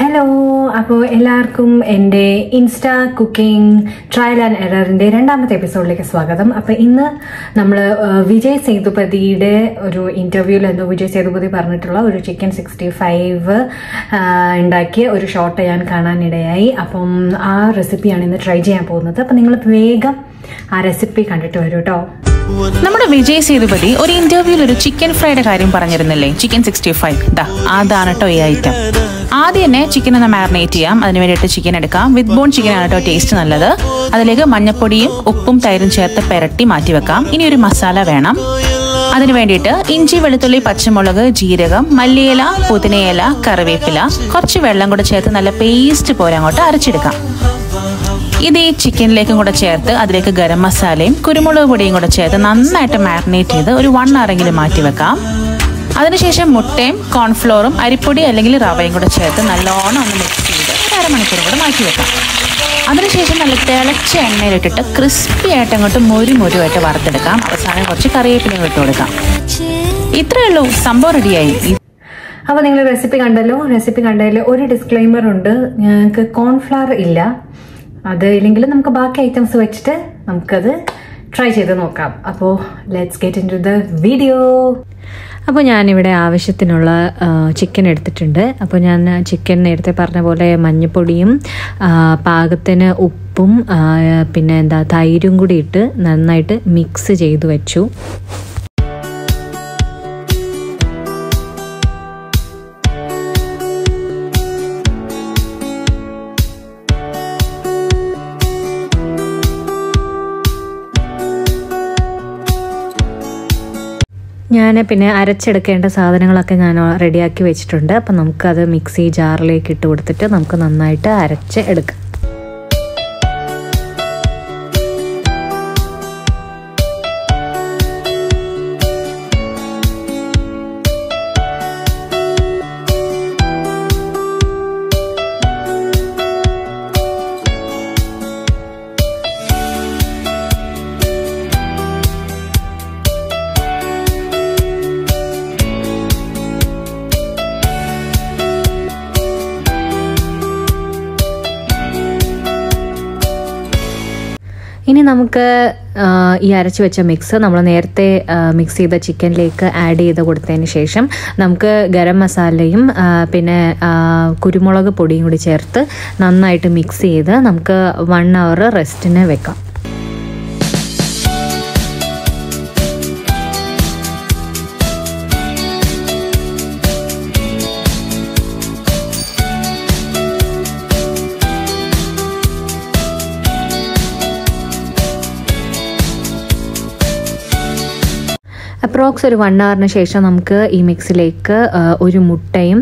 Hello അപ്പോൾ എല്ലാവർക്കും എന്റെ ഇൻസ്റ്റാ കുക്കിംഗ് ട്രയൽ ആൻഡ് എററിന്റെ രണ്ടാമത്തെ എപ്പിസോഡിലേക്ക് സ്വാഗതം. അപ്പോൾ ഇന്ന് നമ്മൾ വിജയ് സേതുപതിയുടെ ഒരു ഇന്റർവ്യൂവിൽ എന്തോ വിജയ് സേതുപതി പറഞ്ഞിട്ടുള്ള ഒരു ചിക്കൻ സിക്സ്റ്റി ഫൈവ് ഉണ്ടാക്കിയ ഒരു ഷോട്ട് ഞാൻ കാണാനിടയായി. അപ്പം ആ റെസിപ്പിയാണ് ഇന്ന് ട്രൈ ചെയ്യാൻ പോകുന്നത്. അപ്പം നിങ്ങൾ വേഗം ആ റെസിപ്പി കണ്ടിട്ട് വരൂ കേട്ടോ നമ്മുടെ വിജയ് സേതുപതി ഒരു ഇന്റർവ്യൂവിൽ ഒരു ചിക്കൻ ഫ്രൈയുടെ കാര്യം പറഞ്ഞിരുന്നില്ലേ? ചിക്കൻ സിക്സ്റ്റി ഫൈവ് ദാ അതാണ് കേട്ടോ ഈ ഐറ്റം ആദ്യം തന്നെ ചിക്കൻ ഒന്ന് മാറിനേറ്റ് ചെയ്യാം. അതിന് വേണ്ടിയിട്ട് ചിക്കൻ എടുക്കാം. വിത്ത് ബോൺ ചിക്കൻ ആണ് കേട്ടോ ടേസ്റ്റ് നല്ലത്. അതിലേക്ക് മഞ്ഞപ്പൊടിയും ഉപ്പും തൈരും ചേർത്ത് പെരട്ടി മാറ്റി വെക്കാം. ഇനി ഒരു മസാല വേണം. അതിന് വേണ്ടിയിട്ട് ഇഞ്ചി വെളുത്തുള്ളി പച്ചമുളക് ജീരകം മല്ലിയില പുതിനയില കറിവേപ്പില കുറച്ച് വെള്ളം കൂടെ ചേർത്ത് നല്ല പേസ്റ്റ് പോലെ അങ്ങോട്ട് അരച്ചെടുക്കാം. ഇത് ഈ ചിക്കനിലേക്കും കൂടെ ചേർത്ത് അതിലേക്ക് ഗരം മസാലയും കുരുമുളക് പൊടിയും കൂടെ ചേർത്ത് നന്നായിട്ട് മാരിനേറ്റ് ചെയ്ത് ഒരു വൺ അവറെങ്കിലും മാറ്റി വെക്കാം. അതിനുശേഷം മുട്ടയും കോൺഫ്ലോറും അരിപ്പൊടി അല്ലെങ്കിൽ റവയും കൂടെ ചേർത്ത് നല്ലോണം ഒന്ന് മിക്സ് ചെയ്ത് അരമണിക്കൂർ കൂടെ മാറ്റി വെക്കാം. അതിനുശേഷം നല്ല തിളച്ച എണ്ണയിലിട്ടിട്ട് ക്രിസ്പി ആയിട്ട് അങ്ങോട്ട് മൊരു മൊരുവായിട്ട് വറുത്തെടുക്കാം. അവസാനം കുറച്ച് കറിവേപ്പിലയും ഇട്ട് കൊടുക്കാം. ഇത്രയേ ഉള്ളൂ. സംഭവം റെഡിയായി അപ്പോൾ നിങ്ങൾ റെസിപ്പി കണ്ടല്ലോ. റെസിപ്പി കണ്ടതിൽ ഒരു ഡിസ്ക്ലൈമർ ഉണ്ട്. ഞങ്ങൾക്ക് കോൺഫ്ലവർ ഇല്ല. അത് ഇല്ലെങ്കിൽ നമുക്ക് ബാക്കി ഐറ്റംസ് വെച്ചിട്ട് നമുക്കത് ട്രൈ ചെയ്ത് നോക്കാം. അപ്പോൾ let's get into the video അപ്പോൾ ഞാനിവിടെ ആവശ്യത്തിനുള്ള ചിക്കൻ എടുത്തിട്ടുണ്ട്. അപ്പോൾ ഞാൻ ചിക്കൻ നേരത്തെ പറഞ്ഞ പോലെ മഞ്ഞൾപ്പൊടിയും പാകത്തിന് ഉപ്പും പിന്നെ എന്താ തൈരും കൂടി ഇട്ട് നന്നായിട്ട് മിക്സ് ചെയ്ത് വെച്ചു. ഞാൻ പിന്നെ അരച്ചെടുക്കേണ്ട സാധനങ്ങളൊക്കെ ഞാൻ റെഡിയാക്കി വെച്ചിട്ടുണ്ട്. അപ്പം നമുക്കത് മിക്സി ജാറിലേക്ക് ഇട്ട് കൊടുത്തിട്ട് നമുക്ക് നന്നായിട്ട് അരച്ച് എടുക്കാം. ഇനി നമുക്ക് ഈ അരച്ച് വെച്ച മിക്സ് നമ്മൾ നേരത്തെ മിക്സ് ചെയ്ത ചിക്കനിലേക്ക് ആഡ് ചെയ്ത് കൊടുത്തതിന് ശേഷം നമുക്ക് ഗരം മസാലയും പിന്നെ കുരുമുളക് പൊടിയും കൂടി ചേർത്ത് നന്നായിട്ട് മിക്സ് ചെയ്ത് നമുക്ക് വൺ അവർ റെസ്റ്റിന് വെക്കാം. അപ്രോക്സ് ഒരു വൺ അവറിന് ശേഷം നമുക്ക് ഈ മിക്സിലേക്ക് ഒരു മുട്ടയും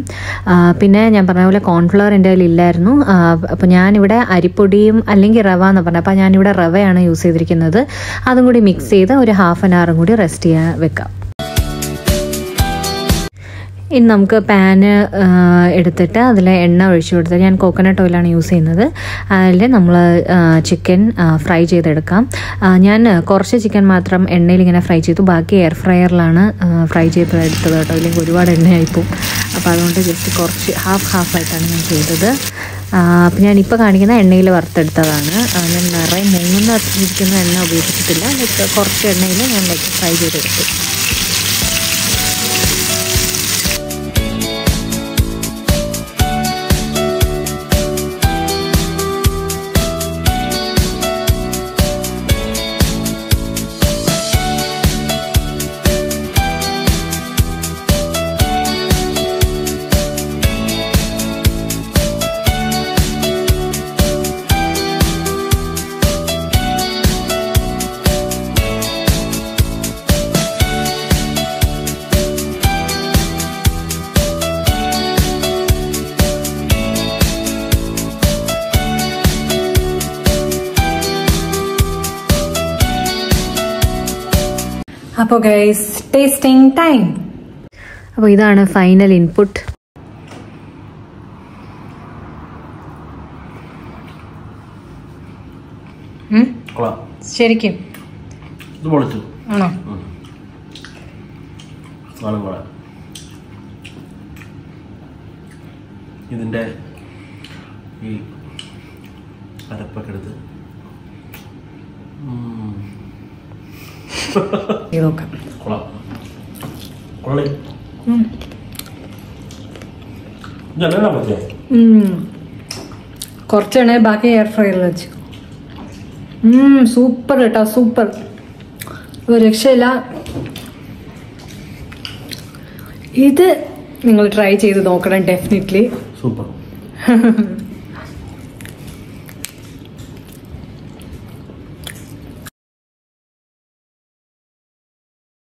പിന്നെ ഞാൻ പറഞ്ഞ പോലെ കോൺഫ്ലവർ എന്റെ കയ്യിൽ ഇല്ലായിരുന്നു. അപ്പോൾ ഞാനിവിടെ അരിപ്പൊടിയും അല്ലെങ്കിൽ റവ എന്ന് പറഞ്ഞത് അപ്പോൾ ഞാനിവിടെ റവയാണ് യൂസ് ചെയ്തിരിക്കുന്നത്. അതും കൂടി മിക്സ് ചെയ്ത് ഒരു ഹാഫ് ആൻ അവറും കൂടി റെസ്റ്റ് ചെയ്യാൻ വെക്കാം. ഇനി നമുക്ക് പാന് എടുത്തിട്ട് അതിൽ എണ്ണ ഒഴിച്ചു കൊടുത്ത് ഞാൻ കോക്കനട്ട് ഓയിലാണ് യൂസ് ചെയ്യുന്നത്. അതിൽ നമ്മൾ ചിക്കൻ ഫ്രൈ ചെയ്തെടുക്കാം. ഞാൻ കുറച്ച് ചിക്കൻ മാത്രം എണ്ണയിൽ ഇങ്ങനെ ഫ്രൈ ചെയ്തു. ബാക്കി എയർ ഫ്രയറിലാണ് ഫ്രൈ ചെയ്ത് എടുത്തത് കേട്ടോ. ഇല്ലെങ്കിൽ ഒരുപാട് എണ്ണയായിപ്പോവും അപ്പോൾ അതുകൊണ്ട് ജസ്റ്റ് കുറച്ച് ഹാഫ് ഹാഫ് ആയിട്ടാണ് ഞാൻ ചെയ്തത്. അപ്പം ഞാനിപ്പോൾ കാണിക്കുന്ന എണ്ണയിൽ വറുത്തെടുത്തതാണ്. ഞാൻ നിറയെ മൂന്ന് ഇരിക്കുന്ന എണ്ണ ഉപയോഗിച്ചിട്ടില്ല. കുറച്ച് എണ്ണയിൽ ഞാൻ ഫ്രൈ ചെയ്തെടുത്തു. അപ്പോൾ ഗൈസ് ടേസ്റ്റിംഗ് ടൈം അപ്പോൾ ഇതാണ് ഫൈനൽ ഇൻപുട്ട് കൊള്ളാം. ശരിക്കും. ഇത് പൊളിച്ചു. ആണോ? ഇതിന്റെ ഈ അരപ്പൊക്കെ എടുത്ത്. നോക്കാം. കുറച്ചാണ് ബാക്കി എയർ ഫ്രയറിൽ വെച്ച്. സൂപ്പർ കേട്ടോ സൂപ്പർ ഒരു രക്ഷയില്ല. ഇത് നിങ്ങൾ ട്രൈ ചെയ്ത് നോക്കണം ഡെഫിനറ്റ്ലി സൂപ്പർ.